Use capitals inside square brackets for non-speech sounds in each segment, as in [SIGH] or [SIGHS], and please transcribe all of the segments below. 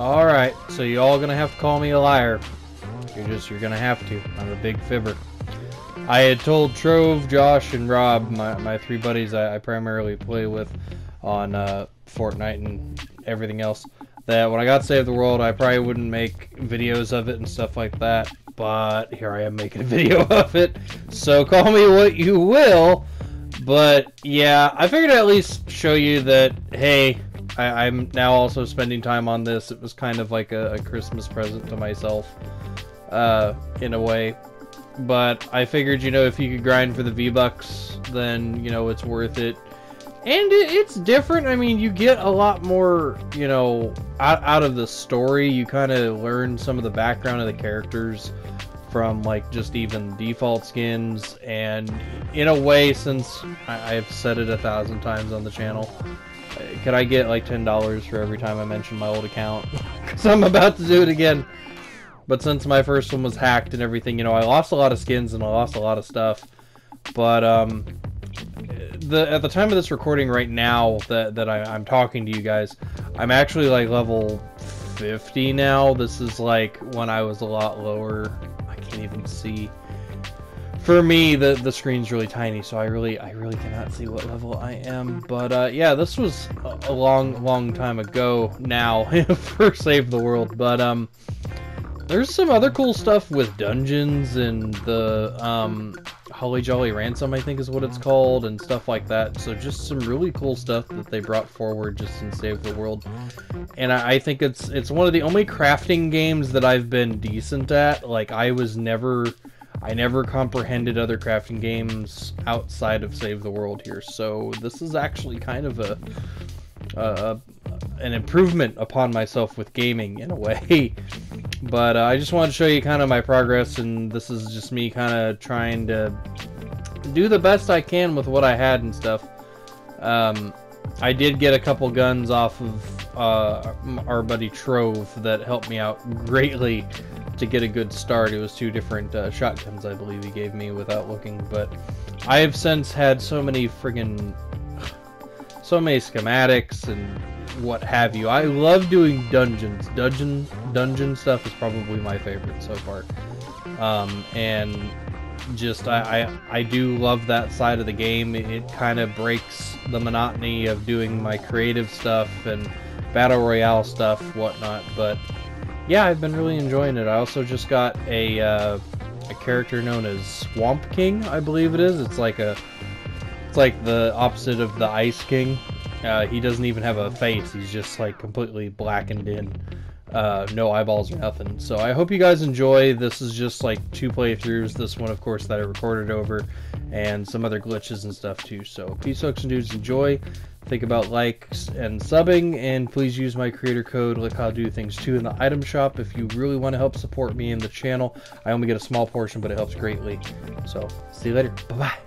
Alright, so you all gonna have to call me a liar. You're just, you're gonna have to. I'm a big fibber. I had told Trove, Josh, and Rob, my, my three buddies I, I primarily play with on uh, Fortnite and everything else, that when I got Save the World, I probably wouldn't make videos of it and stuff like that. But here I am making a [LAUGHS] video of it. So call me what you will. But yeah, I figured I'd at least show you that, hey, I, am now also spending time on this. It was kind of like a, a Christmas present to myself, uh, in a way. But I figured, you know, if you could grind for the V-Bucks, then, you know, it's worth it. And it, it's different. I mean, you get a lot more, you know, out, out of the story. You kind of learn some of the background of the characters from, like, just even default skins. And in a way, since I, I've said it a thousand times on the channel, could I get like $10 for every time I mention my old account? [LAUGHS] Because I'm about to do it again. But since my first one was hacked and everything, you know, I lost a lot of skins and I lost a lot of stuff. But, um, the at the time of this recording right now that, that I, I'm talking to you guys, I'm actually like level 50 now. This is like when I was a lot lower. I can't even see for me the the screen's really tiny so i really i really cannot see what level i am. But uh, yeah this was a, long long time ago now [LAUGHS] for save the world. But um there's some other cool stuff with dungeons and the um holly jolly ransom i think is what it's called and stuff like that. So just some really cool stuff that they brought forward just in save the world. And I, I think it's it's one of the only crafting games that i've been decent at. Like i was never I never comprehended other crafting games outside of Save the World here, so this is actually kind of a, a an improvement upon myself with gaming in a way. [LAUGHS] but uh, I just wanted to show you kind of my progress, and this is just me kind of trying to do the best I can with what I had and stuff. Um, I did get a couple guns off of uh, our buddy Trove that helped me out greatly to get a good start. It was two different uh, shotguns, I believe he gave me without looking, but I have since had so many friggin' [SIGHS] so many schematics and what have you. I love doing dungeons. Dungeon dungeon stuff is probably my favorite so far. Um, and just I, I, I do love that side of the game. It, kind of breaks the monotony of doing my creative stuff and battle royale stuff, whatnot. But yeah, I've been really enjoying it. I also just got a uh, a character known as Swamp King, I believe it is. It's like a it's like the opposite of the Ice King. Uh, he doesn't even have a face. He's just like completely blackened in. Uh, no eyeballs or nothing. So I hope you guys enjoy. This is just like two playthroughs. This one, of course, that I recorded over, and some other glitches and stuff too. So peace, hooks, and dudes. Enjoy think about likes and subbing, and please use my creator code Let Kyle Do Things 2 in the item shop if you really want to help support me in the channel. I only get a small portion, but it helps greatly. So, see you later. Bye bye.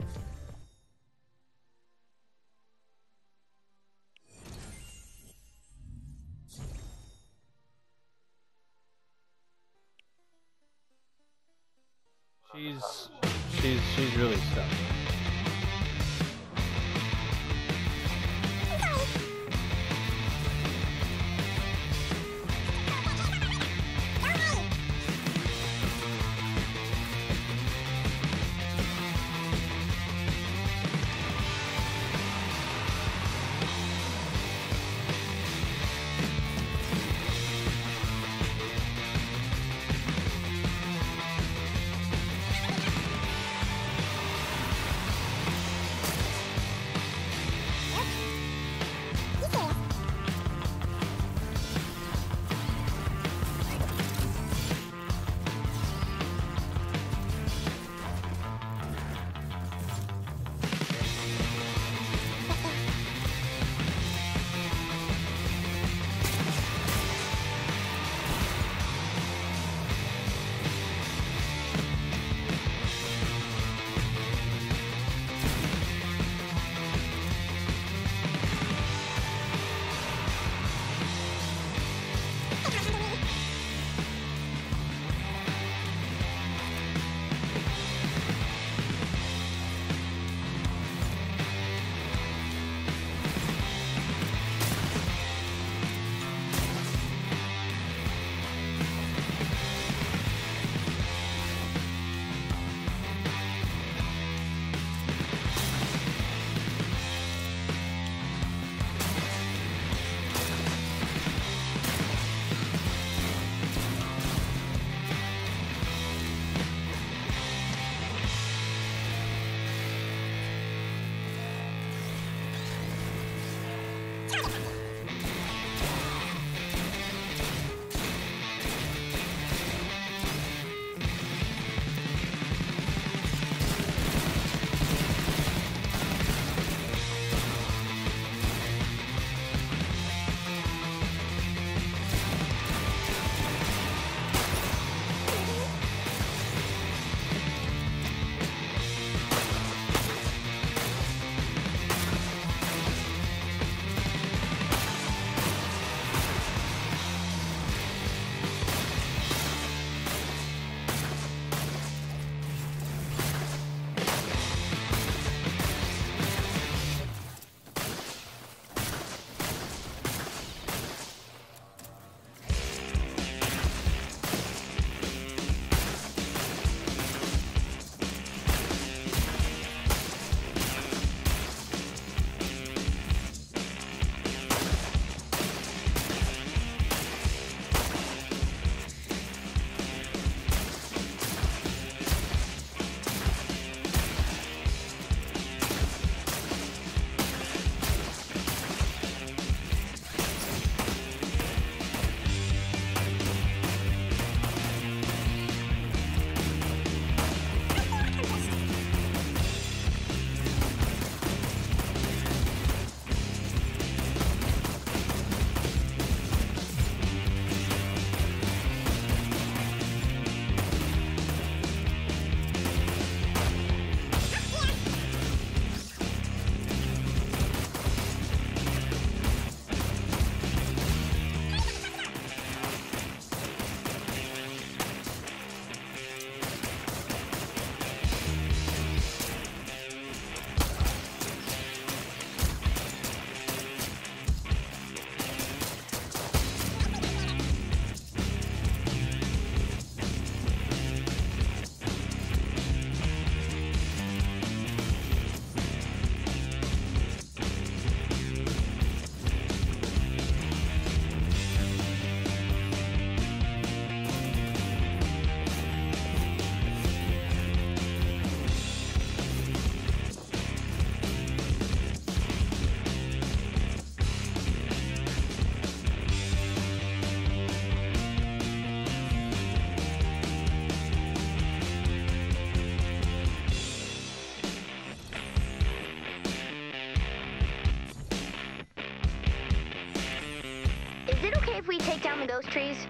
If we take down the ghost trees?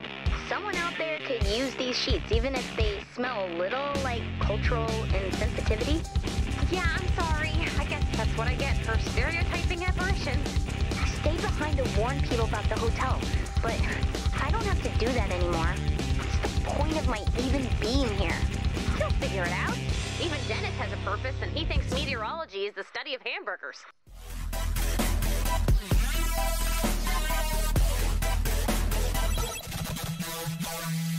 Someone out there could use these sheets, even if they smell a little like cultural insensitivity. Yeah, I'm sorry. I guess that's what I get for stereotyping apparitions. Stay behind to warn people about the hotel, but I don't have to do that anymore. What's the point of my even being here? You'll figure it out. Even Dennis has a purpose, and he thinks meteorology is the study of hamburgers. Bye.